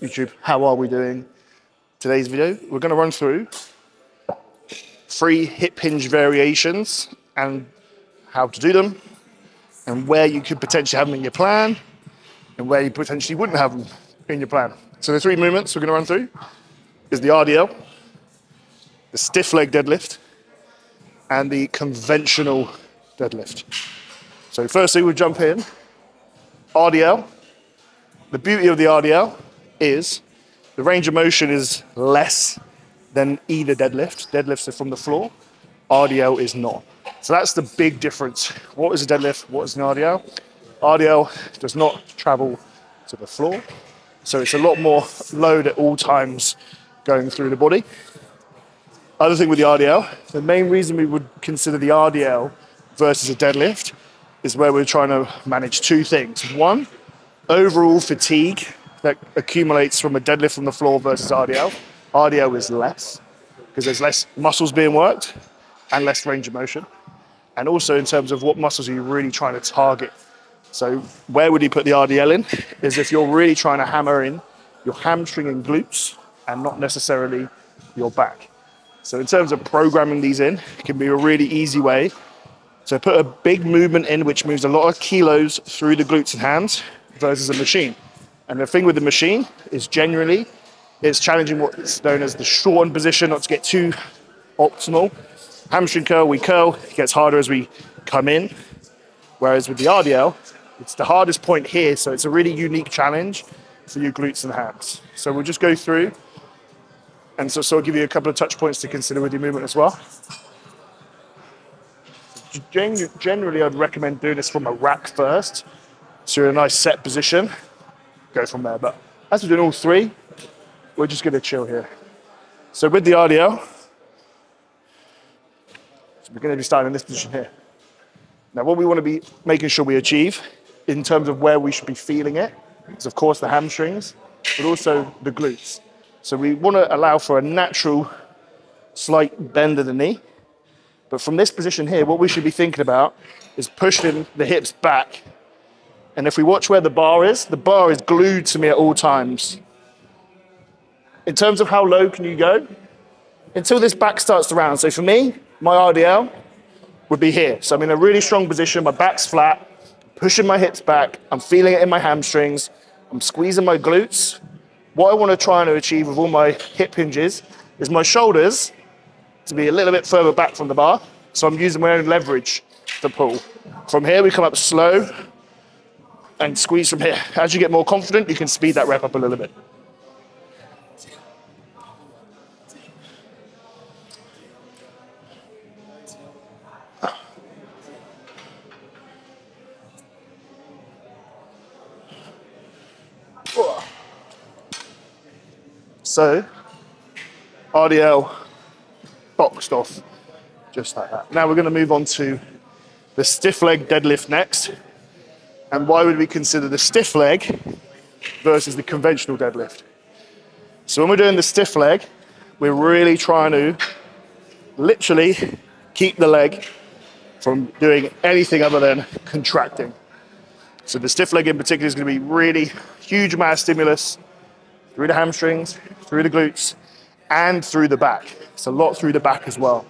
YouTube, how are we doing? Today's video, we're gonna run through three hip hinge variations and how to do them and where you could potentially have them in your plan and where you potentially wouldn't have them in your plan. So the three movements we're gonna run through is the RDL, the stiff leg deadlift, and the conventional deadlift. So firstly, we jump in, RDL. The beauty of the RDL is the range of motion is less than either deadlift. Deadlifts are from the floor, RDL is not. So that's the big difference. What is a deadlift? What is an RDL? RDL does not travel to the floor, so it's a lot more load at all times going through the body. Other thing with the RDL, the main reason we would consider the RDL versus a deadlift is where we're trying to manage two things. One, overall fatigue that accumulates from a deadlift from the floor versus RDL. RDL is less because there's less muscles being worked and less range of motion. And also in terms of what muscles are you really trying to target. So where would you put the RDL in? Is if you're really trying to hammer in your hamstring and glutes and not necessarily your back. So in terms of programming these in, it can be a really easy way to put a big movement in which moves a lot of kilos through the glutes and hams versus a machine. And the thing with the machine is generally it's challenging what's known as the shortened position, not to get too optimal. Hamstring curl, we curl, it gets harder as we come in. Whereas with the RDL, it's the hardest point here, so it's a really unique challenge for your glutes and hams. So we'll just go through and so, so I'll give you a couple of touch points to consider with your movement as well. Generally, I'd recommend doing this from a rack first. So you're in a nice set position, go from there. But as we're doing all three, we're just gonna chill here. So with the RDL, so we're gonna be starting in this position here. Now what we wanna be making sure we achieve in terms of where we should be feeling it is of course the hamstrings, but also the glutes. So we want to allow for a natural slight bend of the knee. But from this position here, what we should be thinking about is pushing the hips back. And if we watch where the bar is, the bar is glued to me at all times. In terms of how low can you go? Until this back starts to round. So for me, my RDL would be here. So I'm in a really strong position, my back's flat, pushing my hips back, I'm feeling it in my hamstrings, I'm squeezing my glutes, what I want to try and achieve with all my hip hinges is my shoulders to be a little bit further back from the bar. So I'm using my own leverage to pull. From here, we come up slow and squeeze from here. As you get more confident, you can speed that rep up a little bit. So, RDL boxed off, just like that. Now we're going to move on to the stiff leg deadlift next. And why would we consider the stiff leg versus the conventional deadlift? So when we're doing the stiff leg, we're really trying to literally keep the leg from doing anything other than contracting. So the stiff leg in particular is going to be really huge amount of stimulus through the hamstrings, through the glutes, and through the back. It's a lot through the back as well.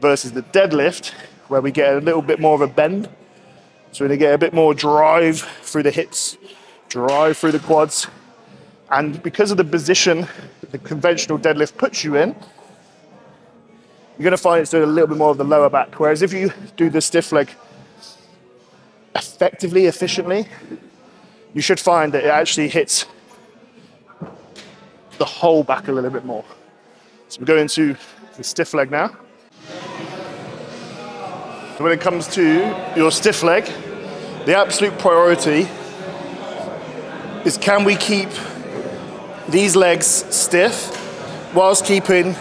Versus the deadlift, where we get a little bit more of a bend. So we're gonna get a bit more drive through the hips, drive through the quads. And because of the position the conventional deadlift puts you in, you're gonna find it's doing a little bit more of the lower back. Whereas if you do the stiff leg effectively, efficiently, you should find that it actually hits the whole back a little bit more. So we go into the stiff leg now. So when it comes to your stiff leg, the absolute priority is can we keep these legs stiff whilst keeping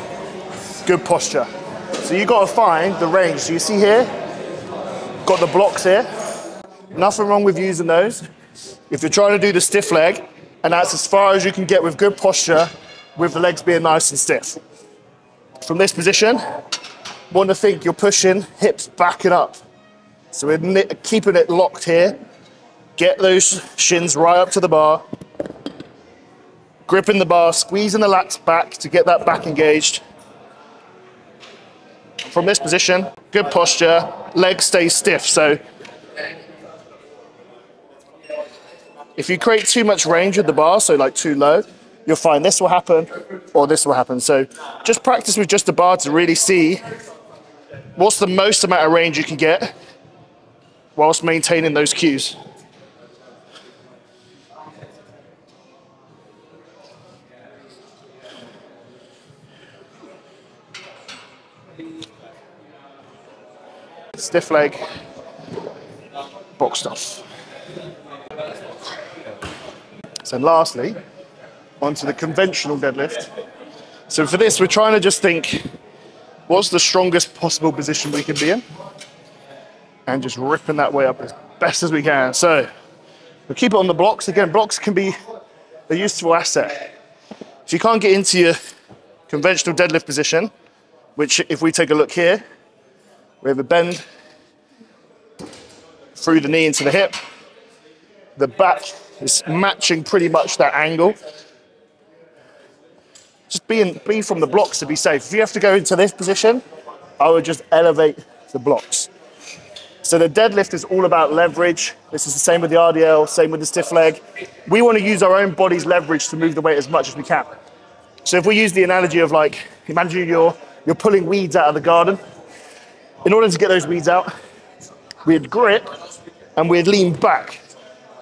good posture. So you've got to find the range. So you see here, got the blocks here. Nothing wrong with using those. If you're trying to do the stiff leg, and that's as far as you can get with good posture with the legs being nice and stiff. From this position, want to think you're pushing hips back and up. So we're keeping it locked here. Get those shins right up to the bar. Gripping the bar, squeezing the lats back to get that back engaged. From this position, good posture, legs stay stiff. So if you create too much range with the bar, so like too low, you'll find this will happen or this will happen. So just practice with just the bar to really see what's the most amount of range you can get whilst maintaining those cues. Stiff leg, box off. So lastly, onto the conventional deadlift. So for this, we're trying to just think, what's the strongest possible position we can be in? And just ripping that way up as best as we can. So we keep it on the blocks. Again, blocks can be a useful asset. If you can't get into your conventional deadlift position, which if we take a look here, we have a bend through the knee into the hip. The back is matching pretty much that angle just be from the blocks to be safe. If you have to go into this position, I would just elevate the blocks. So the deadlift is all about leverage. This is the same with the RDL, same with the stiff leg. We want to use our own body's leverage to move the weight as much as we can. So if we use the analogy of like, imagine you're, you're pulling weeds out of the garden. In order to get those weeds out, we'd grip and we'd lean back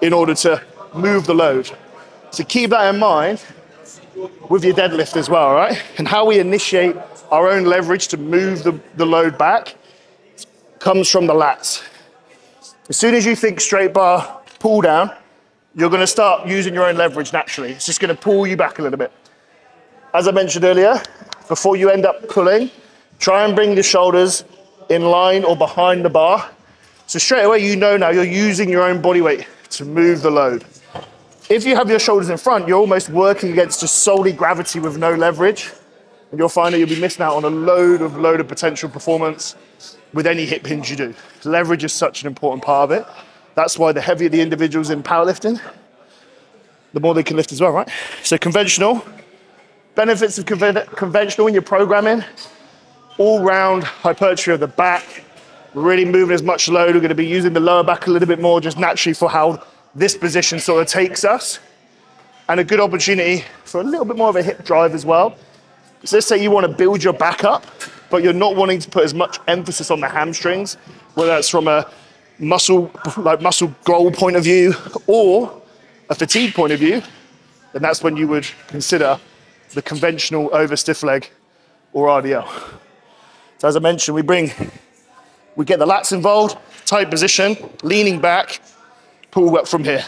in order to move the load. So keep that in mind with your deadlift as well, right? And how we initiate our own leverage to move the, the load back comes from the lats. As soon as you think straight bar pull down, you're gonna start using your own leverage naturally. It's just gonna pull you back a little bit. As I mentioned earlier, before you end up pulling, try and bring the shoulders in line or behind the bar. So straight away, you know now you're using your own body weight to move the load. If you have your shoulders in front, you're almost working against just solely gravity with no leverage. And you'll find that you'll be missing out on a load of load of potential performance with any hip hinge you do. Leverage is such an important part of it. That's why the heavier the individuals in powerlifting, the more they can lift as well, right? So conventional, benefits of conven conventional in you're programming, all round hypertrophy of the back, really moving as much load. We're gonna be using the lower back a little bit more just naturally for how this position sort of takes us. And a good opportunity for a little bit more of a hip drive as well. So let's say you want to build your back up, but you're not wanting to put as much emphasis on the hamstrings, whether that's from a muscle, like muscle goal point of view or a fatigue point of view, then that's when you would consider the conventional over stiff leg or RDL. So as I mentioned, we bring, we get the lats involved, tight position, leaning back, pull up from here.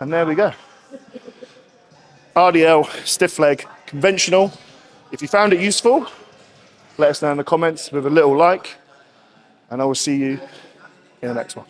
And there we go. RDL, stiff leg, conventional. If you found it useful, let us know in the comments with a little like, and I will see you in the next one.